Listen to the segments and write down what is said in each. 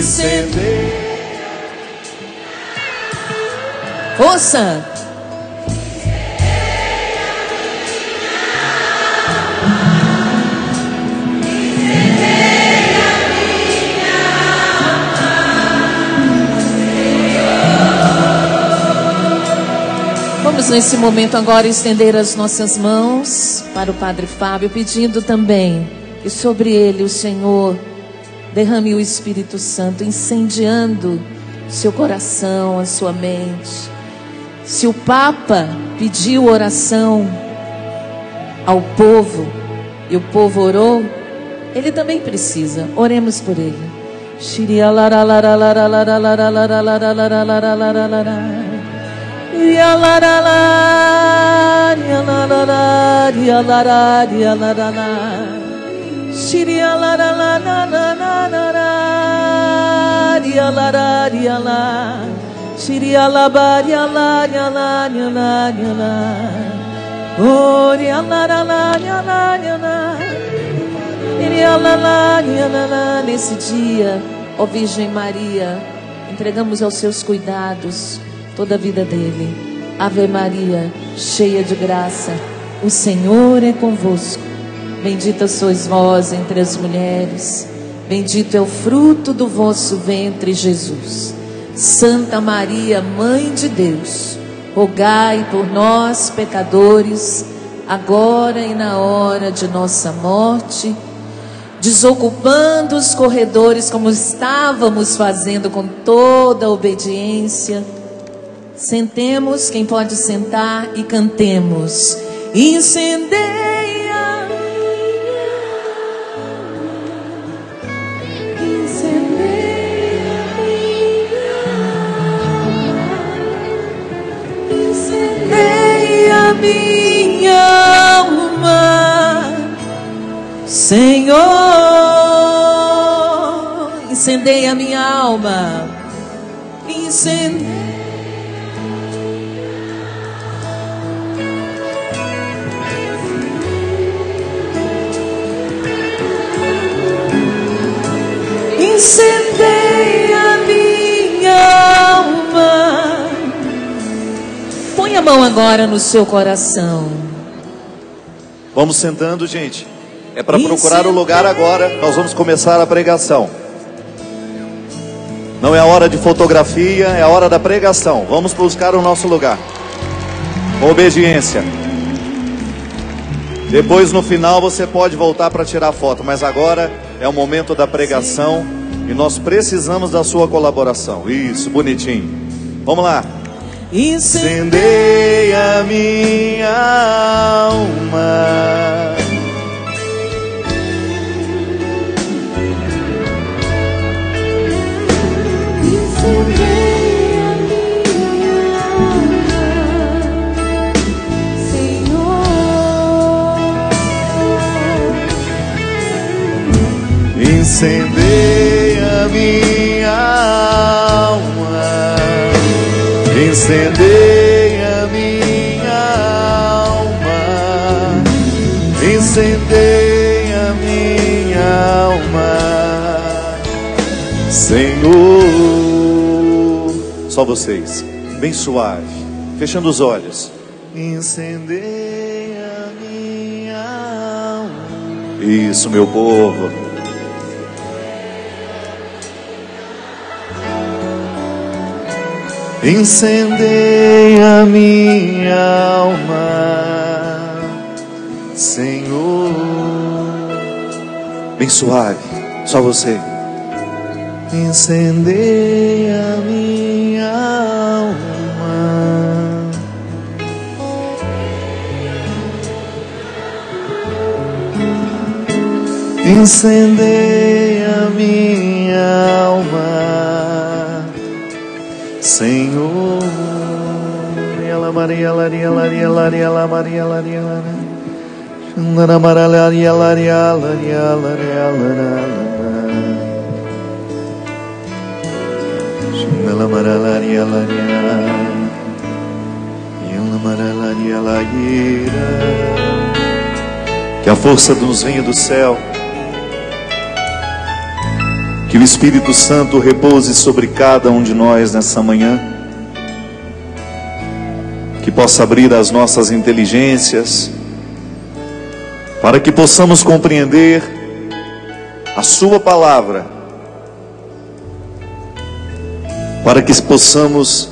incendeia. Força! Vamos nesse momento agora estender as nossas mãos para o Padre Fábio, pedindo também que sobre ele o Senhor derrame o Espírito Santo, incendiando seu coração, a sua mente. Se o Papa pediu oração ao povo e o povo orou, ele também precisa. Oremos por ele. Shiria la la nya la nya la nya la. Oria la la la nya la nya la. Iria la la nya la la. Nesse dia, ó Virgem Maria, entregamos aos seus cuidados toda a vida dele. Ave Maria, cheia de graça, o Senhor é convosco. Bendita sois vós entre as mulheres, bendito é o fruto do vosso ventre, Jesus. Santa Maria, Mãe de Deus, rogai por nós, pecadores, agora e na hora de nossa morte, desocupando os corredores como estávamos fazendo com toda a obediência. Sentemos, quem pode sentar, e cantemos. Incendeia. Minha alma, Senhor, incendeia minha alma, incendeia. Incendeia mão agora no seu coração. Vamos sentando, gente. É para procurar o lugar agora. Nós vamos começar a pregação. Não é a hora de fotografia, é a hora da pregação. Vamos buscar o nosso lugar. Obediência. Depois no final você pode voltar para tirar foto, mas agora é o momento da pregação e nós precisamos da sua colaboração. Isso, bonitinho. Vamos lá. Incendeia minha alma. Incendeia minha alma. Incendeia minha alma. Incendeia minha alma. Senhor. Só vocês. Bem suave. Fechando os olhos. Incendeia minha alma. Isso, meu povo. Incendeia minha alma, Senhor. Bem suave, só você. Incendeia minha alma. Incendeia minha alma. Senhor. Ela Maria, Laria, Laria, Laria, La Maria, Laria. Xandara Mara, Laria, Laria, Laria, Laria, Xandala Mara, Laria, Laria. Ela Laria, Laria. Que a força nos venha do céu. Que o Espírito Santo repouse sobre cada um de nós nessa manhã. Que possa abrir as nossas inteligências, para que possamos compreender a Sua palavra, para que possamos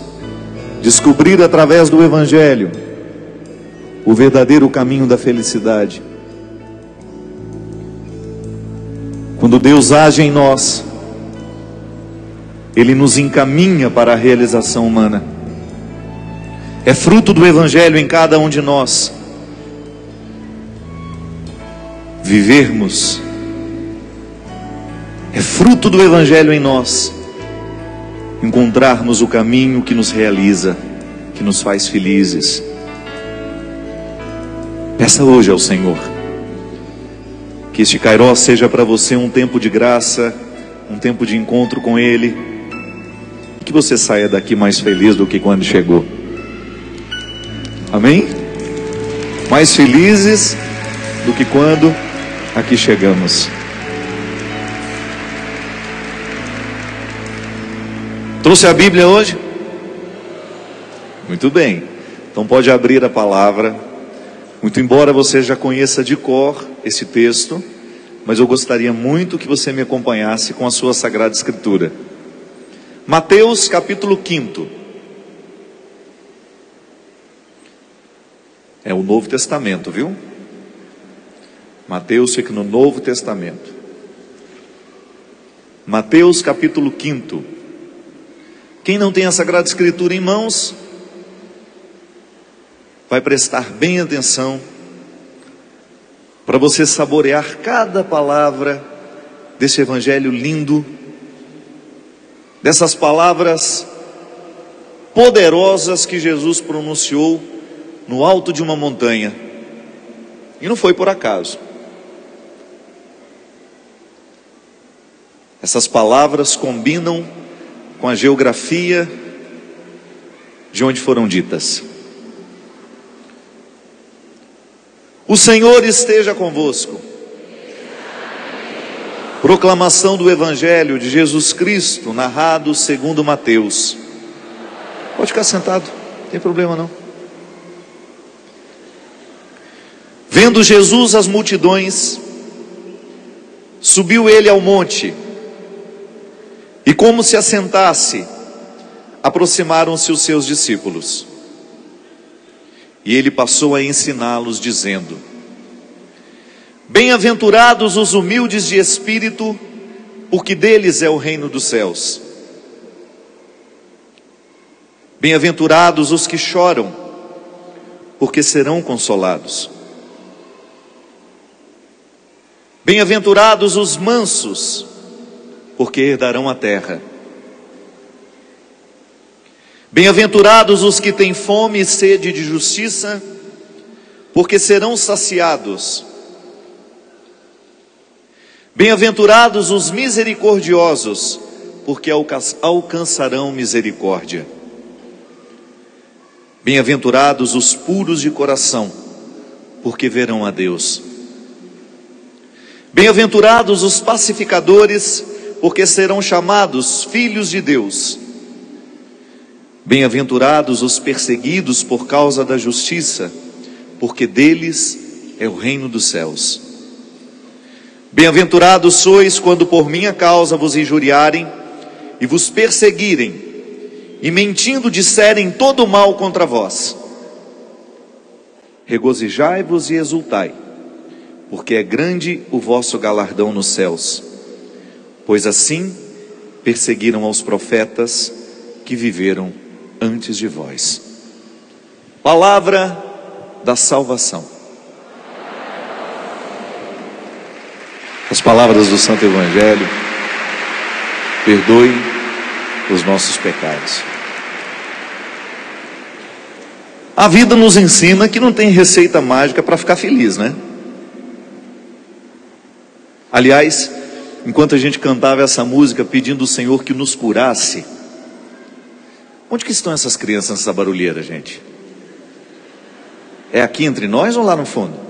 descobrir através do Evangelho o verdadeiro caminho da felicidade. Quando Deus age em nós, Ele nos encaminha para a realização humana. É fruto do Evangelho em cada um de nós vivermos. É fruto do Evangelho em nós encontrarmos o caminho que nos realiza, que nos faz felizes. Peça hoje ao Senhor que este Cairó seja para você um tempo de graça, um tempo de encontro com Ele, que você saia daqui mais feliz do que quando chegou. Amém? Mais felizes do que quando aqui chegamos. Trouxe a Bíblia hoje? Muito bem. Então pode abrir a palavra. Muito embora você já conheça de cor esse texto, mas eu gostaria muito que você me acompanhasse com a sua Sagrada Escritura. Mateus capítulo 5. É o Novo Testamento, viu? Mateus fica no Novo Testamento. Mateus capítulo 5. Quem não tem a Sagrada Escritura em mãos, vai prestar bem atenção para você saborear cada palavra desse evangelho lindo, dessas palavras poderosas que Jesus pronunciou no alto de uma montanha. E não foi por acaso. Essas palavras combinam com a geografia de onde foram ditas. O Senhor esteja convosco. Proclamação do Evangelho de Jesus Cristo, narrado segundo Mateus. Pode ficar sentado, não tem problema não. Vendo Jesus as multidões, subiu ele ao monte e, como se assentasse, aproximaram-se os seus discípulos. E ele passou a ensiná-los, dizendo: Bem-aventurados os humildes de espírito, porque deles é o reino dos céus. Bem-aventurados os que choram, porque serão consolados. Bem-aventurados os mansos, porque herdarão a terra. Bem-aventurados os que têm fome e sede de justiça, porque serão saciados. Bem-aventurados os misericordiosos, porque alcançarão misericórdia. Bem-aventurados os puros de coração, porque verão a Deus. Bem-aventurados os pacificadores, porque serão chamados filhos de Deus. Bem-aventurados os perseguidos por causa da justiça, porque deles é o reino dos céus. Bem-aventurados sois quando por minha causa vos injuriarem e vos perseguirem, e mentindo disserem todo mal contra vós. Regozijai-vos e exultai, porque é grande o vosso galardão nos céus pois assim perseguiram aos profetas que viveram antes de vós. Palavra da salvação. As palavras do Santo Evangelho, perdoe os nossos pecados. A vida nos ensina que não tem receita mágica para ficar feliz, né? Aliás, enquanto a gente cantava essa música pedindo ao Senhor que nos curasse, onde que estão essas crianças nessa barulheira, gente? É aqui entre nós ou lá no fundo?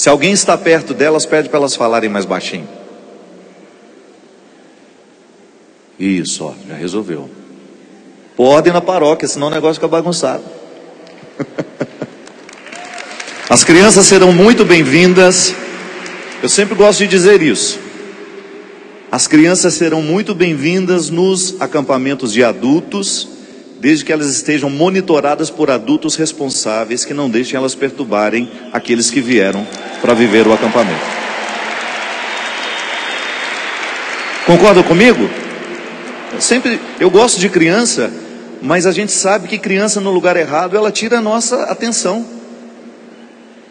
Se alguém está perto delas, pede para elas falarem mais baixinho. Isso, ó, já resolveu. Pô, ordem na paróquia, senão o negócio fica bagunçado. As crianças serão muito bem-vindas. Eu sempre gosto de dizer isso. As crianças serão muito bem-vindas nos acampamentos de adultos, desde que elas estejam monitoradas por adultos responsáveis que não deixem elas perturbarem aqueles que vieram para viver o acampamento. Concorda comigo? Sempre eu gosto de criança, mas a gente sabe que criança no lugar errado, ela tira a nossa atenção.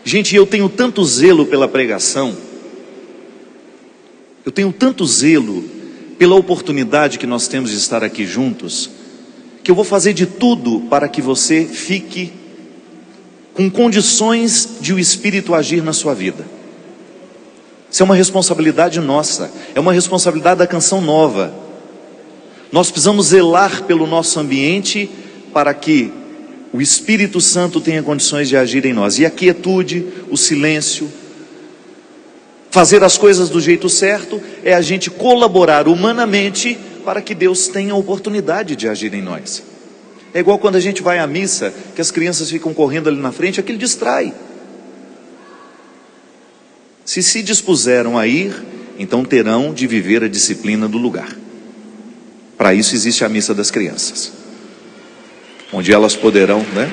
Gente, eu tenho tanto zelo pela pregação, eu tenho tanto zelo pela oportunidade que nós temos de estar aqui juntos, que eu vou fazer de tudo para que você fique com condições de o Espírito agir na sua vida. Isso é uma responsabilidade nossa, é uma responsabilidade da canção nova. Nós precisamos zelar pelo nosso ambiente para que o Espírito Santo tenha condições de agir em nós. E a quietude, o silêncio, fazer as coisas do jeito certo é a gente colaborar humanamente para que Deus tenha oportunidade de agir em nós. É igual quando a gente vai à missa, que as crianças ficam correndo ali na frente, aquilo distrai. Se se dispuseram a ir, então terão de viver a disciplina do lugar. Para isso existe a missa das crianças, onde elas poderão, né?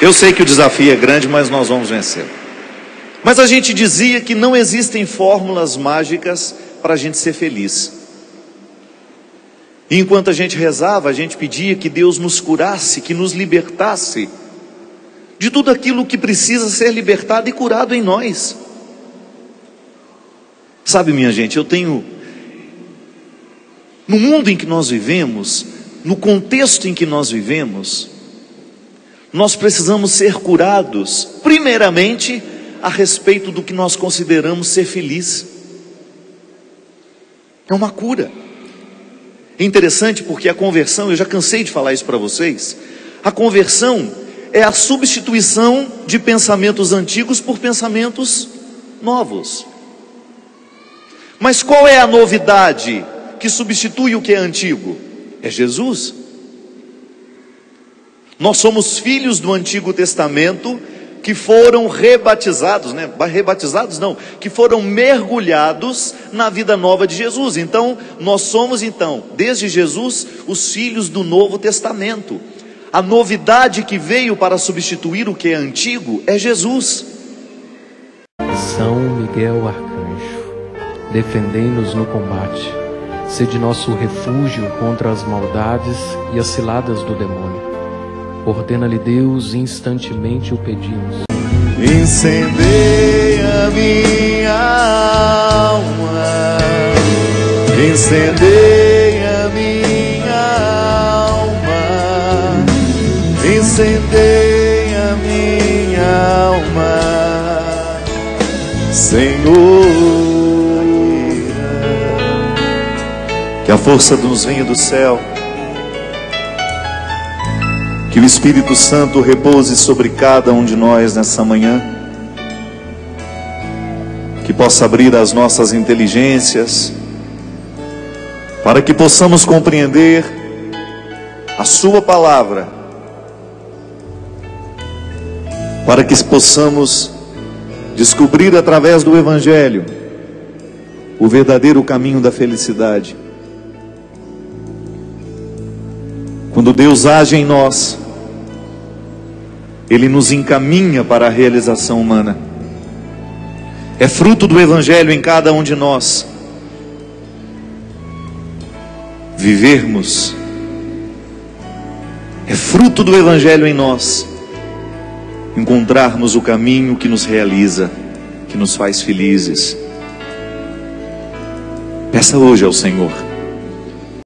Eu sei que o desafio é grande, mas nós vamos vencer. Mas a gente dizia que não existem fórmulas mágicas para a gente ser feliz. E enquanto a gente rezava, a gente pedia que Deus nos curasse, que nos libertasse de tudo aquilo que precisa ser libertado e curado em nós. Sabe, minha gente, eu tenho. No mundo em que nós vivemos, no contexto em que nós vivemos, nós precisamos ser curados, primeiramente, a respeito do que nós consideramos ser feliz. É uma cura. É interessante porque a conversão, eu já cansei de falar isso para vocês, a conversão é a substituição de pensamentos antigos por pensamentos novos. Mas qual é a novidade que substitui o que é antigo? É Jesus. Nós somos filhos do Antigo Testamento que foram rebatizados, né? Rebatizados não, que foram mergulhados na vida nova de Jesus. Então, nós somos então, desde Jesus, os filhos do Novo Testamento. A novidade que veio para substituir o que é antigo é Jesus. São Miguel Arcanjo, defendei-nos no combate. Sede nosso refúgio contra as maldades e as ciladas do demônio. Ordena-lhe Deus, instantemente o pedimos. Incendeia minha alma, incendeia minha alma, incendeia minha alma, Senhor. Que a força nos venha do céu. Que o Espírito Santo repouse sobre cada um de nós nessa manhã. Que possa abrir as nossas inteligências, para que possamos compreender a Sua palavra, para que possamos descobrir através do Evangelho o verdadeiro caminho da felicidade. Quando Deus age em nós, Ele nos encaminha para a realização humana. É fruto do Evangelho em cada um de nós. Vivermos. É fruto do Evangelho em nós. Encontrarmos o caminho que nos realiza, que nos faz felizes. Peça hoje ao Senhor